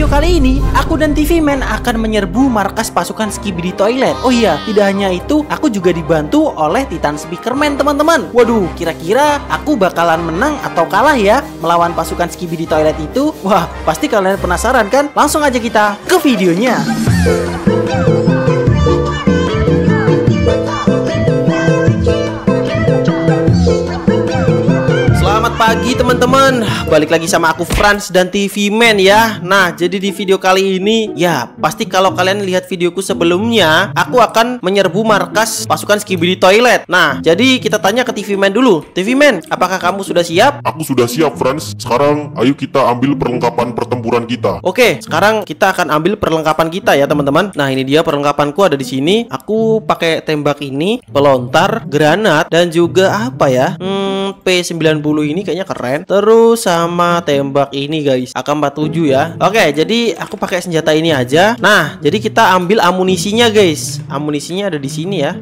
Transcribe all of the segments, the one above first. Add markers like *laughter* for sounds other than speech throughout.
video kali ini, aku dan TV Man akan menyerbu markas pasukan Skibidi Toilet. Oh iya, tidak hanya itu, aku juga dibantu oleh Titan Speakerman teman-teman. Waduh, kira-kira aku bakalan menang atau kalah ya melawan pasukan Skibidi Toilet itu? Wah, pasti kalian penasaran kan? Langsung aja kita ke videonya. Pagi teman-teman Balik lagi sama aku Franz dan TV Man ya Nah jadi di video kali ini Ya pasti kalau kalian lihat videoku sebelumnya Aku akan menyerbu markas pasukan Skibidi Toilet Nah jadi kita tanya ke TV Man dulu TV Man apakah kamu sudah siap? Aku sudah siap, Franz. Sekarang ayo kita ambil perlengkapan pertempuran kita. Oke, sekarang kita akan ambil perlengkapan kita ya teman-teman. Nah ini dia perlengkapanku ada di sini. Aku pakai tembak ini, pelontar, granat, dan juga apa ya? Hmm, P90 ini kayaknya keren. Terus sama tembak ini guys, AK47 ya. Oke, jadi aku pakai senjata ini aja. Nah, jadi kita ambil amunisinya guys. Amunisinya ada di sini ya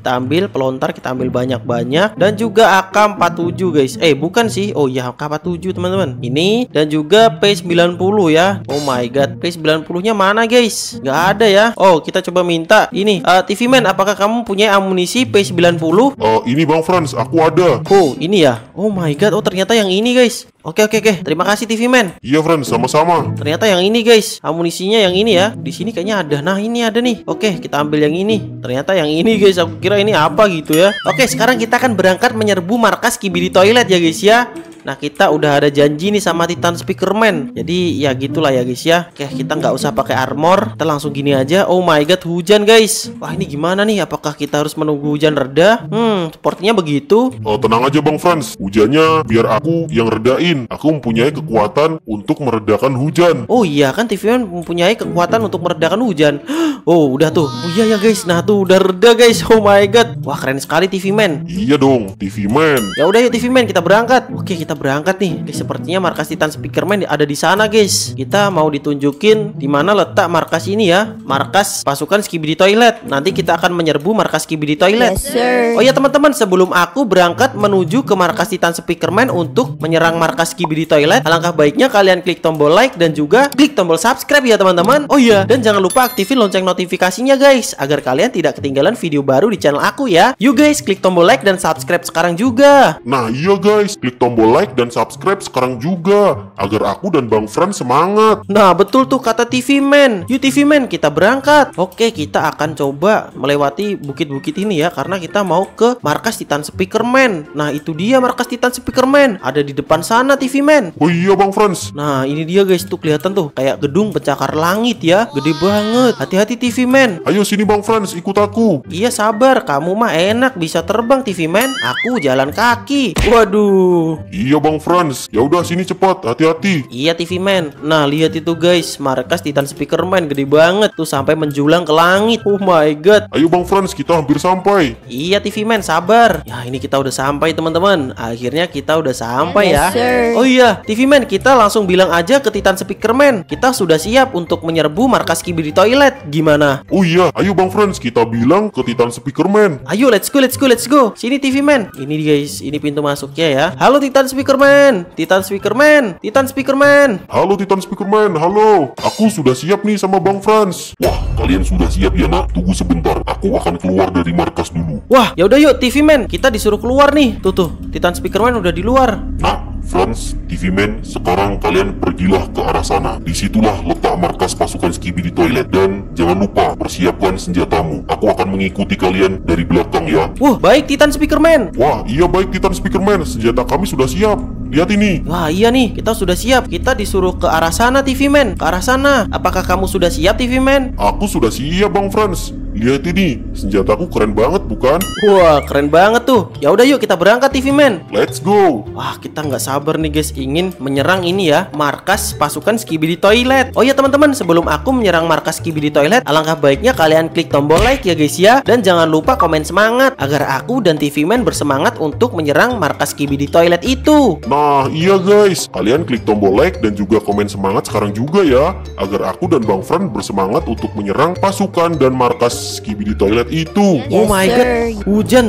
kita ambil pelontar kita ambil banyak-banyak. Dan juga AK47 guys. Eh bukan sih. Oh iya AK47 teman-teman. Ini dan juga P90 ya. Oh my god. P90 nya mana guys? Nggak ada ya. Oh kita coba minta ini. Uh, TV Man apakah kamu punya amunisi P90 Eh, ini Bang Franz, aku ada. oh ini ya? Oh my god. Oh ternyata yang ini guys oke oke oke terima kasih TV Man Iya, Franz, sama-sama. Ternyata yang ini guys, amunisinya yang ini ya. Di sini kayaknya ada. Nah, ini ada nih. Oke, kita ambil yang ini. Ternyata yang ini guys, aku kira ini apa gitu ya. Oke, sekarang kita akan berangkat menyerbu markas Kibidi Toilet ya guys ya. Nah, kita udah ada janji nih sama Titan Speakerman. Jadi ya gitulah ya guys ya. Oke, kita nggak usah pakai armor. Kita langsung gini aja. Oh my god, hujan guys. Wah, ini gimana nih? Apakah kita harus menunggu hujan reda? Hmm, sepertinya begitu. Eh, tenang aja Bang Franz, hujannya biar aku yang redain. Aku mempunyai kekuatan untuk meredakan hujan. Oh iya kan TV Man mempunyai kekuatan untuk meredakan hujan *gasps* Oh udah tuh Oh iya ya guys Nah tuh udah reda guys *laughs* Oh my god Wah keren sekali TV Man Iya dong, TV Man. Ya udah yuk TV Man kita berangkat Oke kita berangkat nih Guys sepertinya markas Titan Speakerman ada di sana guys Kita mau ditunjukin di mana letak markas ini ya Markas pasukan Skibidi Toilet Nanti kita akan menyerbu markas Skibidi Toilet Yes, sir. Oh ya teman-teman, sebelum aku berangkat menuju ke markas Titan Speakerman untuk menyerang markas Skibidi Toilet, alangkah baiknya kalian klik tombol like dan juga klik tombol subscribe ya teman-teman. Oh iya, dan jangan lupa aktifin lonceng notifikasinya guys, agar kalian tidak ketinggalan video baru di channel aku ya. Yuk guys, klik tombol like dan subscribe sekarang juga. Nah iya guys, klik tombol like dan subscribe sekarang juga. Agar aku dan Bang Franz semangat. Nah betul tuh kata TV Man. Yuk TV Man kita berangkat. Oke kita akan coba melewati bukit-bukit ini ya Karena kita mau ke markas Titan Speakerman Nah itu dia markas Titan Speakerman Ada di depan sana TV Man. Oh iya Bang Franz. Nah ini dia guys tuh kelihatan tuh Kayak gedung pencakar langit ya. Gede banget. Hati-hati TV Man. Ayo sini Bang Franz, ikut aku. Iya sabar. Kamu mah enak bisa terbang TV Man. Aku jalan kaki. Waduh. Iya Bang Franz. Ya udah sini cepat, hati-hati. Iya TV Man. Nah lihat itu guys. Markas Titan Speakerman gede banget Tuh sampai menjulang ke langit. Oh my god. Ayo Bang Franz, kita hampir sampai. Iya TV Man. Sabar. Ya ini kita udah sampai teman-teman. Akhirnya kita udah sampai ya. sir. Oh iya TV Man kita langsung bilang aja ke Titan Speakerman Kita sudah siap untuk menyerbu markas Kibidi Toilet. Gimana? Oh iya, ayo Bang Franz, kita bilang ke Titan Speakerman. Ayo let's go let's go let's go. Sini TV Man. Ini guys. Ini pintu masuknya ya. Halo Titan Speakerman Titan Speakerman Titan Speakerman Halo Titan Speakerman, halo. Aku sudah siap nih sama Bang Franz. Wah, kalian sudah siap ya nak? Tunggu sebentar, aku akan keluar dari markas dulu. Wah ya udah yuk TV Man Kita disuruh keluar nih Tuh tuh Titan Speakerman udah di luar Nah, Franz, TV Man, sekarang kalian pergilah ke arah sana. Di situlah letak markas pasukan Skibi di toilet. Dan jangan lupa persiapkan senjatamu. Aku akan mengikuti kalian dari belakang ya. Wah baik Titan Speakerman Wah, iya baik Titan Speakerman, senjata kami sudah siap. Lihat ini. Wah iya nih, kita sudah siap. Kita disuruh ke arah sana TV Man. Ke arah sana. Apakah kamu sudah siap TV Man? Aku sudah siap Bang Franz. Lihat ini, senjataku keren banget bukan? Wah keren banget tuh. Ya udah yuk kita berangkat TV Man. Let's go. Wah kita nggak sabar nih guys ingin menyerang ini ya markas pasukan Skibidi Toilet. Oh ya teman-teman sebelum aku menyerang markas Skibidi Toilet, alangkah baiknya kalian klik tombol like ya guys ya dan jangan lupa komen semangat agar aku dan TV Man bersemangat untuk menyerang markas Skibidi Toilet itu. Nah, iya guys, kalian klik tombol like dan juga komen semangat sekarang juga ya, agar aku dan Bang Fran bersemangat untuk menyerang pasukan dan markas Skibidi Toilet itu. Oh Yes, my sir. god, hujan,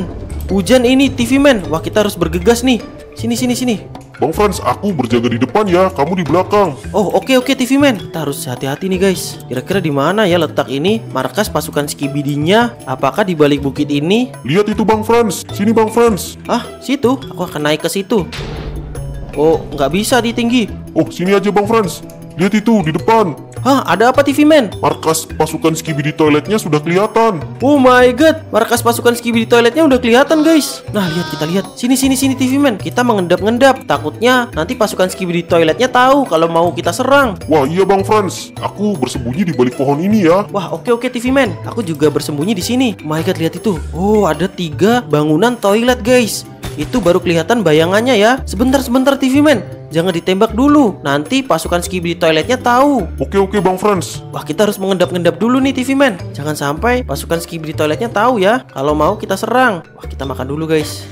hujan ini TV Man. Wah kita harus bergegas nih. Sini sini sini. Bang Franz, aku berjaga di depan ya, kamu di belakang. Oh oke oke TV Man Kita harus hati-hati nih guys Kira-kira di mana ya letak ini Markas pasukan Skibidi-nya Apakah di balik bukit ini Lihat itu Bang Franz, sini Bang Franz. Ah situ Aku akan naik ke situ Oh nggak bisa di tinggi Oh, sini aja Bang Franz. Lihat itu di depan. Hah ada apa TV Man? Markas pasukan Skibidi toiletnya sudah kelihatan. Oh my god Markas pasukan Skibidi toiletnya udah kelihatan guys. Nah lihat kita lihat. Sini sini sini TV Man. Kita mengendap-ngendap. Takutnya nanti pasukan Skibidi toiletnya tahu Kalau mau kita serang. Wah, iya Bang Franz. Aku bersembunyi di balik pohon ini ya. Wah oke oke TV Man. Aku juga bersembunyi di sini. Oh my god lihat itu. Oh ada tiga bangunan toilet guys Itu baru kelihatan bayangannya ya. Sebentar sebentar TV Man. Jangan ditembak dulu. Nanti pasukan Skibidi toiletnya tahu. Oke oke Bang Franz. Wah kita harus mengendap-endap dulu nih TV Man. Jangan sampai pasukan Skibidi toiletnya tahu ya. Kalau mau kita serang. Wah kita makan dulu guys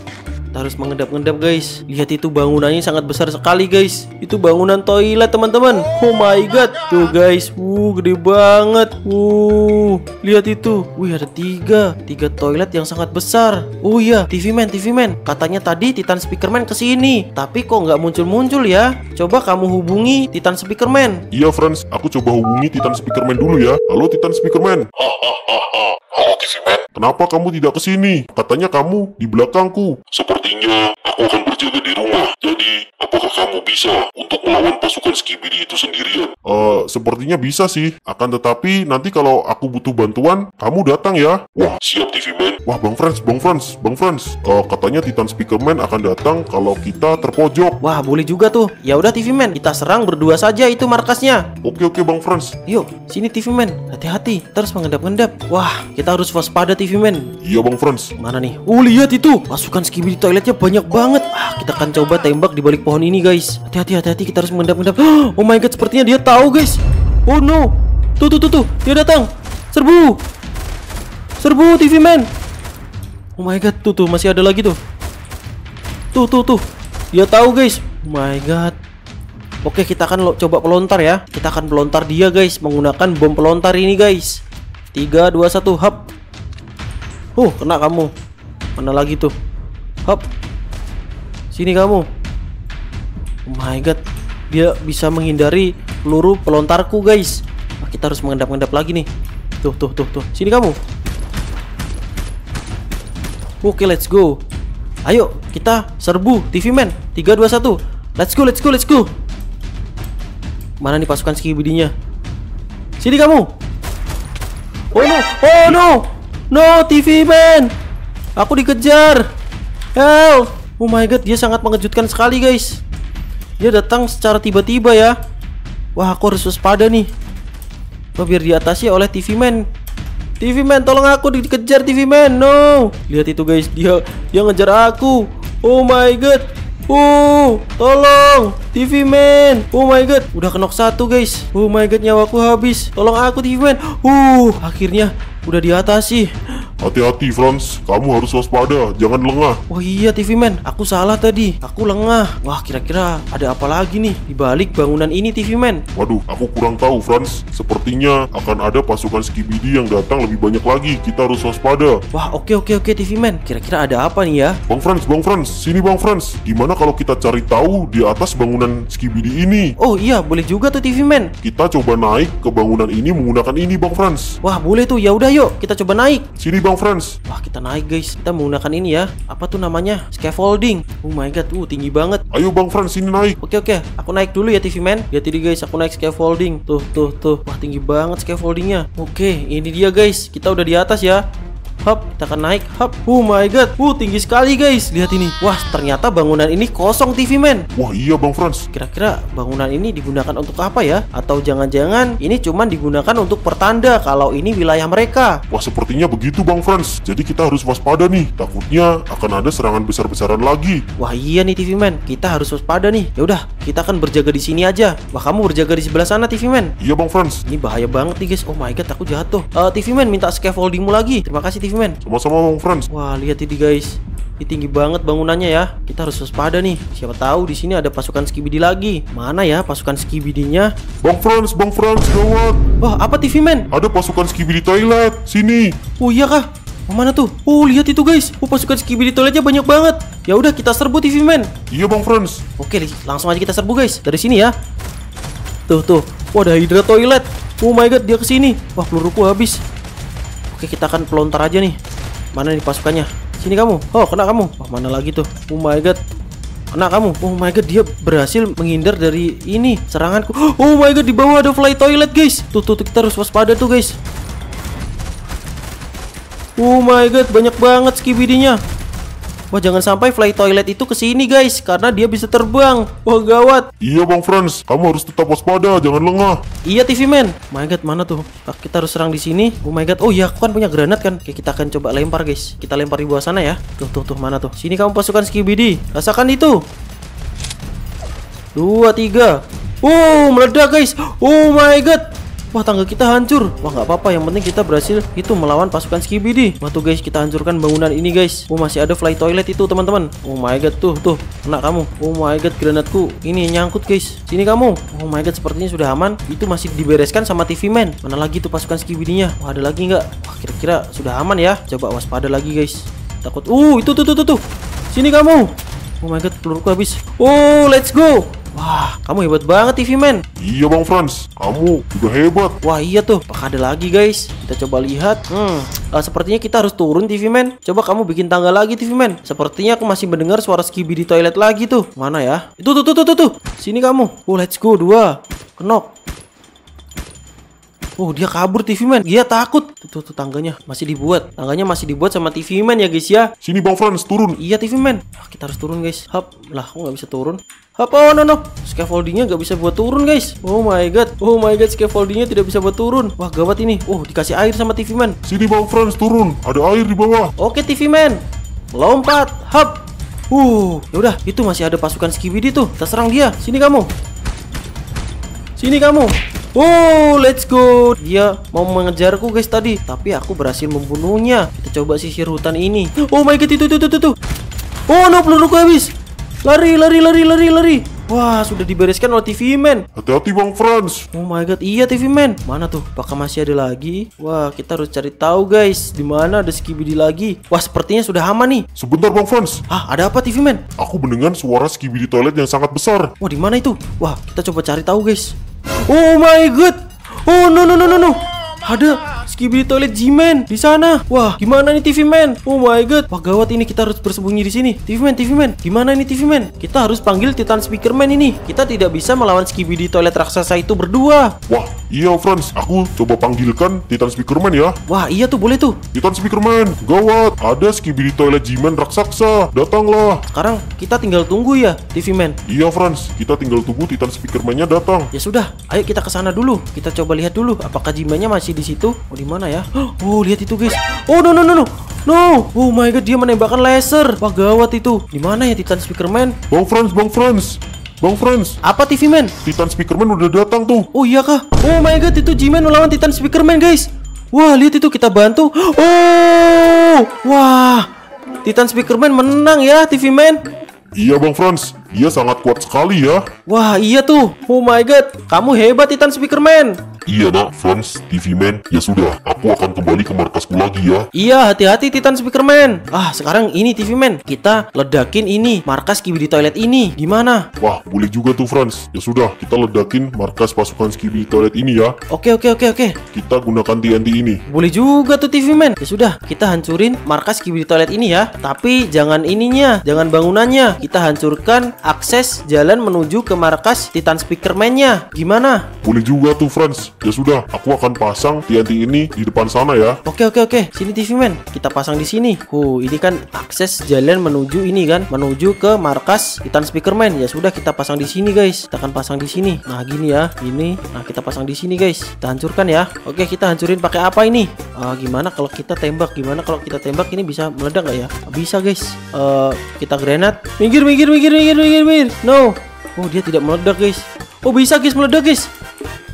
Kita harus mengendap-endap guys. Lihat itu bangunannya sangat besar sekali guys. Itu bangunan toilet teman-teman. Oh my god. Tuh guys. Wuh gede banget. Wuh Lihat itu. Wih ada tiga. Tiga toilet yang sangat besar. Oh iya TV Man TV Man. Katanya tadi Titan Speakerman ke sini. Tapi kok nggak muncul-muncul ya? Coba kamu hubungi Titan Speakerman. Iya Franz, aku coba hubungi Titan Speakerman dulu ya. Halo Titan Speakerman. Halo TV Man, Kenapa kamu tidak ke sini? Katanya kamu di belakangku. sepertinya aku akan berjaga di rumah. Jadi, apakah kamu bisa untuk melawan pasukan Skibidi itu sendirian? Eh, sepertinya bisa sih. Akan tetapi nanti kalau aku butuh bantuan, kamu datang ya. Wah, siap TV Man. Wah, Bang Franz, Bang Franz, Bang Franz. Eh, katanya Titan Speakerman akan datang kalau kita terpojok. Wah boleh juga tuh Ya udah TV Man Kita serang berdua saja itu markasnya Oke oke Bang Franz. Yuk, sini TV Man. Hati-hati, terus mengendap-endap. Wah, kita harus waspada TV Man. Iya Bang Franz. Mana nih? Oh, lihat itu. Pasukan Skibidi toiletnya banyak banget. Ah, kita akan coba tembak di balik pohon ini, guys. Hati-hati, hati-hati. Kita harus mengendap-endap. *gasps* Oh my god, sepertinya dia tahu, guys. Oh no. Tuh, tuh, tuh, tuh. Dia datang. Serbu. Serbu TV Man. Oh my god, tuh, tuh. Masih ada lagi tuh. Tuh, tuh, tuh. Dia tahu, guys. Oh my god. Oke, kita akan lo- coba pelontar ya. Kita akan pelontar dia, guys, menggunakan bom pelontar ini, guys. 3 2 1 hap. Uh, kena kamu. Mana lagi tuh? Hap. Sini kamu. Oh my god. Dia bisa menghindari peluru pelontarku, guys. Nah, kita harus mengendap-endap lagi nih. Tuh, tuh, tuh, tuh. Sini kamu. Oke, let's go. Ayo, kita serbu TV Man. 3 2 1. Let's go, let's go, let's go. Mana nih pasukan Skibidinya? Sini kamu. Oh no, oh no, no TV Man. Aku dikejar. Help. Oh my god, dia sangat mengejutkan sekali guys. Dia datang secara tiba-tiba ya. Wah, aku harus waspada nih. Oh, biar diatasi oleh TV Man. TV Man, tolong aku dikejar TV Man. No. Lihat itu guys, dia dia ngejar aku. Oh my god. Oh, tolong TV Man. Oh my god, udah kenok satu guys. Oh my god, nyawaku habis. Tolong aku TV Man. Uh, akhirnya udah diatasi. Hati-hati Franz, kamu harus waspada, jangan lengah. Oh iya TV Man, aku salah tadi. Aku lengah. Wah, kira-kira ada apa lagi nih di balik bangunan ini TV Man? Waduh, aku kurang tahu Franz. Sepertinya akan ada pasukan Skibidi yang datang lebih banyak lagi. Kita harus waspada. Wah, oke oke oke TV Man. Kira-kira ada apa nih ya? Bang Franz, Bang Franz, sini Bang Franz. Gimana kalau kita cari tahu di atas bangunan Skibidi ini? Oh iya, boleh juga tuh TV Man. Kita coba naik ke bangunan ini menggunakan ini Bang Franz. Wah, boleh tuh. Ya udah yuk, kita coba naik. Sini Bang Franz. Wah, kita naik guys. Kita menggunakan ini ya. Apa tuh namanya? Scaffolding. Oh my god, uh tinggi banget. Ayo Bang Franz, sini naik. Oke oke, aku naik dulu ya TV Man. Lihat ini guys, aku naik scaffolding. Tuh tuh tuh, wah tinggi banget scaffoldingnya. Oke, ini dia guys. Kita udah di atas ya. Hop, kita akan naik. Hop. Oh my god. Uh, tinggi sekali guys. Lihat ini. Wah, ternyata bangunan ini kosong TV Man. Wah iya Bang Franz. Kira-kira bangunan ini digunakan untuk apa ya? Atau jangan-jangan ini cuman digunakan untuk pertanda kalau ini wilayah mereka? Wah sepertinya begitu Bang Franz. Jadi kita harus waspada nih. Takutnya akan ada serangan besar-besaran lagi. Wah iya nih TV Man, kita harus waspada nih. Ya udah, kita akan berjaga di sini aja. Wah kamu berjaga di sebelah sana TV Man. Iya Bang Franz. Ini bahaya banget nih guys. Oh my god, aku jatuh. Eh TV Man minta scaffoldingmu lagi. Terima kasih TV Man. Sama-sama Bang Franz. Wah lihat ini guys. Ini tinggi banget bangunannya ya. Kita harus waspada nih. Siapa tahu di sini ada pasukan Skibidi lagi. Mana ya pasukan Skibidinya? Bang Franz, Bang Franz, gawat. Wah apa TV Man? Ada pasukan Skibidi toilet. Sini. Oh iya kah? Oh, mana tuh? Oh, lihat itu guys. Oh, pasukan skibidi toiletnya banyak banget. Ya udah kita serbu TV Man. Iya Bang Franz. Oke, langsung aja kita serbu guys. Dari sini ya. Tuh, tuh. Wah, ada Hydra toilet. Oh my god, dia ke sini. Wah, peluruku habis. Oke, kita akan pelontar aja nih. Mana nih pasukannya? Sini kamu. Oh, kena kamu. Wah, mana lagi tuh? Oh my god. Kena kamu. Oh my god, dia berhasil menghindar dari ini seranganku. *gasps* Oh my god, di bawah ada fly toilet, guys. Tuh, tuh, tuh kita harus waspada tuh, guys. Oh my god, banyak banget skibidinya. Wah, jangan sampai fly toilet itu ke sini, guys, karena dia bisa terbang. Wah, gawat. Iya Bang Franz. Kamu harus tetap waspada, jangan lengah. Iya TV man. My god, mana tuh? Ah, Kita harus serang di sini. Oh my god. Oh iya, aku kan punya granat kan. Oke, kita akan coba lempar, guys. Kita lempar di bawah sana ya. Tuh, tuh, tuh, mana tuh? Sini kamu pasukan Skibidi. Rasakan itu. Dua, tiga. Oh, meledak, guys. Oh my god. Wah, tangga kita hancur. Wah, nggak apa-apa. Yang penting kita berhasil itu melawan pasukan Skibidi. Wah, tuh guys, kita hancurkan bangunan ini, guys. Oh, masih ada fly toilet itu, teman-teman. Oh my god, tuh, tuh. Kena kamu. Oh my god, granatku. Ini nyangkut, guys. Sini kamu. Oh my god, sepertinya sudah aman. Itu masih dibereskan sama TV Man. Mana lagi tuh pasukan Skibidinya? Wah, ada lagi nggak? Wah, kira-kira sudah aman ya. Coba waspada lagi, guys. Takut. Uh, itu tuh, tuh, tuh, tuh. Sini kamu. Oh my god, peluruku habis. Oh, let's go. Wah, kamu hebat banget TV Man. Iya Bang Franz. Kamu juga hebat. Wah iya tuh, apakah ada lagi guys? Kita coba lihat. Hmm, eh, sepertinya kita harus turun TV Man. Coba kamu bikin tangga lagi TV Man. Sepertinya aku masih mendengar suara Skibi di toilet lagi tuh. Mana ya? Itu tuh tuh tuh tuh tuh. Sini kamu. Oh let's go dua. Kenok. Oh dia kabur TV Man. Dia takut. Tuh, tuh tuh tangganya masih dibuat. Tangganya masih dibuat sama TV Man ya guys ya. Sini Bang Franz, turun. Iya TV Man. Ah, kita harus turun guys. Hap, lah aku nggak bisa turun. Hap, oh no no. Scaffoldingnya nggak bisa buat turun guys. Oh my god. Oh my god, scaffoldingnya tidak bisa buat turun. Wah gawat ini. Oh dikasih air sama TV Man. Sini Bang Franz, turun. Ada air di bawah. Oke TV Man. Lompat. Hap. Uh, yaudah itu masih ada pasukan Skibidi tuh. Kita serang dia. Sini kamu. Sini kamu. Oh, let's go. Dia mau mengejarku guys tadi, tapi aku berhasil membunuhnya. Kita coba sisir hutan ini. Oh my god, itu itu itu itu. Oh no, peluruku habis. Lari, lari, lari, lari, lari. Wah, sudah dibereskan oleh TV Man. Hati-hati Bang Franz. Oh my god, iya TV Man. Mana tuh? Apakah masih ada lagi? Wah, kita harus cari tahu guys. Di mana ada Skibidi lagi? Wah, sepertinya sudah aman nih. Sebentar Bang Franz. Ah, ada apa TV Man? Aku mendengar suara skibi di toilet yang sangat besar. Wah, di mana itu? Wah, kita coba cari tahu guys. Oh my god. Oh no no no no no. Ada Skibidi toilet G-Man di sana. Wah, gimana nih TV Man? Oh my god. Wah, gawat ini kita harus bersembunyi di sini. TV Man, TV Man. Gimana ini TV Man? Kita harus panggil Titan Speaker Man ini. Kita tidak bisa melawan Skibidi toilet raksasa itu berdua. Wah, iya Franz. Aku coba panggilkan Titan Speakerman ya. Wah, iya tuh boleh tuh. Titan Speakerman, gawat. Ada skibi di toilet Jiman raksasa. Datanglah. Sekarang kita tinggal tunggu ya, TV Man. Iya Franz, kita tinggal tunggu Titan Speakerman-nya datang. Ya sudah, ayo kita ke sana dulu. Kita coba lihat dulu apakah Jimannya masih di situ. Oh, di mana ya? Oh, lihat itu, guys. Oh, no no no no. No. Oh my god, dia menembakkan laser. Wah, gawat itu. Di mana ya Titan Speakerman? Bang Franz, Bang Franz. Bang Franz, Apa TV Man? Titan Speakerman udah datang tuh. Oh iya kah? Oh my god, itu Jiman melawan Titan Speakerman, guys. Wah, lihat itu kita bantu. Oh! Wah. Titan Speakerman menang ya, TV Man. Iya Bang Franz, dia sangat kuat sekali ya. Wah, iya tuh. Oh my god, kamu hebat Titan Speakerman. Iya nak, Franz, TV Man. Ya sudah, aku akan kembali ke markasku lagi ya. Iya, hati-hati Titan Speakerman. Ah, sekarang ini TV Man. Kita ledakin ini markas Kibi di toilet ini. Gimana? Wah, boleh juga tuh Franz. Ya sudah, kita ledakin markas pasukan skibi toilet ini ya. Oke, oke, oke, oke. Kita gunakan TNT ini. Boleh juga tuh TV Man. Ya sudah, kita hancurin markas Kibi di toilet ini ya. Tapi jangan ininya, jangan bangunannya. Kita hancurkan akses jalan menuju ke markas Titan Speakerman-nya. Gimana? Boleh juga tuh Franz. Ya sudah, aku akan pasang TNT ini di depan sana ya. Oke oke oke, sini TV Man, kita pasang di sini. Huh, ini kan akses jalan menuju ini kan, menuju ke markas Titan Speakerman. Ya sudah kita pasang di sini guys. Kita akan pasang di sini. Nah gini ya, ini. Nah kita pasang di sini guys. Kita hancurkan ya. Oke kita hancurin pakai apa ini? Ah, gimana kalau kita tembak? Gimana kalau kita tembak ini bisa meledak nggak ya? Bisa guys. Eh kita granat. Minggir minggir minggir minggir minggir minggir. No. Oh dia tidak meledak guys. Oh bisa guys meledak guys.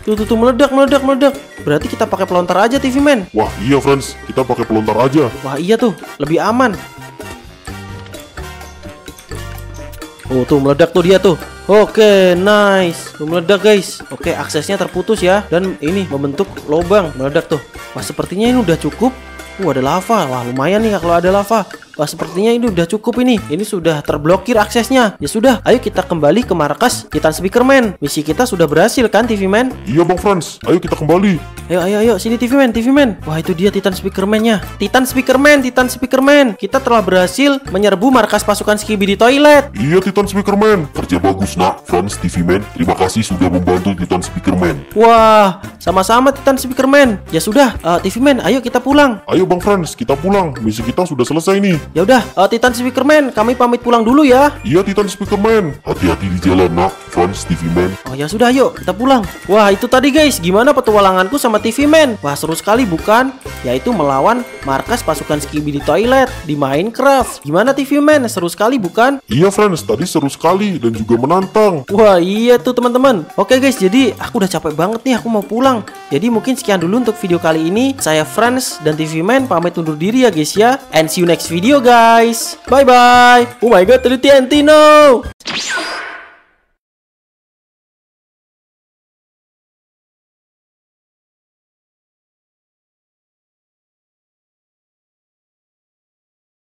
Tuh, tuh, tuh, meledak, meledak, meledak. Berarti kita pakai pelontar aja, TV Man. Wah, iya Franz. Kita pakai pelontar aja. Wah, iya tuh, lebih aman. Oh, tuh meledak tuh dia tuh. Oke, nice. Tuh meledak, guys. Oke, aksesnya terputus ya dan ini membentuk lubang meledak tuh. Wah, sepertinya ini udah cukup. Wah ada lava. Wah lumayan nih kalau ada lava. Wah sepertinya ini udah cukup ini Ini sudah terblokir aksesnya Ya sudah ayo kita kembali ke markas Titan Speakerman Misi kita sudah berhasil kan TV Man Iya Bang Franz, ayo kita kembali. Ayo ayo ayo sini TV Man TV Man Wah itu dia Titan Speakerman-nya Titan Speakerman Titan Speakerman Kita telah berhasil menyerbu markas pasukan Skibidi Toilet Iya Titan Speakerman. Kerja bagus nak, Franz TV Man. Terima kasih sudah membantu Titan Speakerman. Wah sama-sama Titan Speakerman Ya sudah eh, TV Man ayo kita pulang Ayo Bang Franz, kita pulang. Misi kita sudah selesai nih. Ya udah eh, Titan Speakerman kami pamit pulang dulu ya. Iya Titan Speakerman. Hati-hati di jalan nak, Franz TV Man. Oh ya sudah yuk kita pulang. Wah itu tadi guys. Gimana petualanganku sama TV Man? Wah seru sekali bukan? Yaitu melawan markas pasukan Skibidi Toilet di Minecraft. Gimana TV Man? Seru sekali bukan? Iya Franz, tadi seru sekali dan juga menantang. Wah iya tuh teman-teman. Oke guys jadi aku udah capek banget nih aku mau pulang. Jadi mungkin sekian dulu untuk video kali ini. Saya Franz dan TV Man pamit undur diri ya guys ya. And see you next video video guys. Bye bye. Oh my god, The TNT, no!